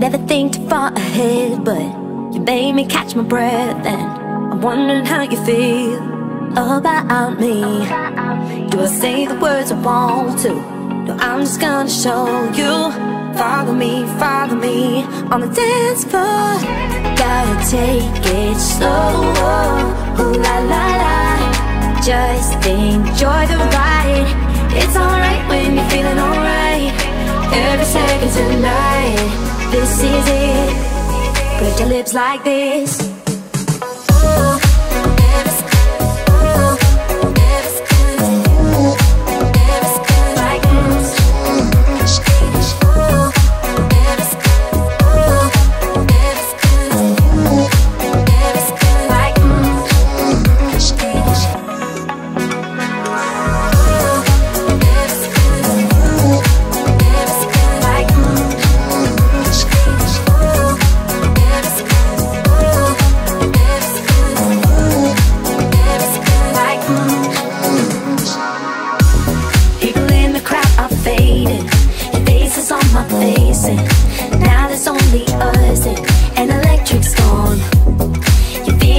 never think too far ahead, but you made me catch my breath, and I'm wondering how you feel about me. Do I say the words I want to? No, I'm just gonna show you. Follow me, follow me on the dance floor. Gotta take it slow, ooh la la la. Just enjoy the ride. It's alright when you're feeling alright. Every second tonight, this is it. Put your lips like this.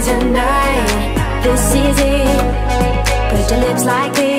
tonight This is it. Put your lips like this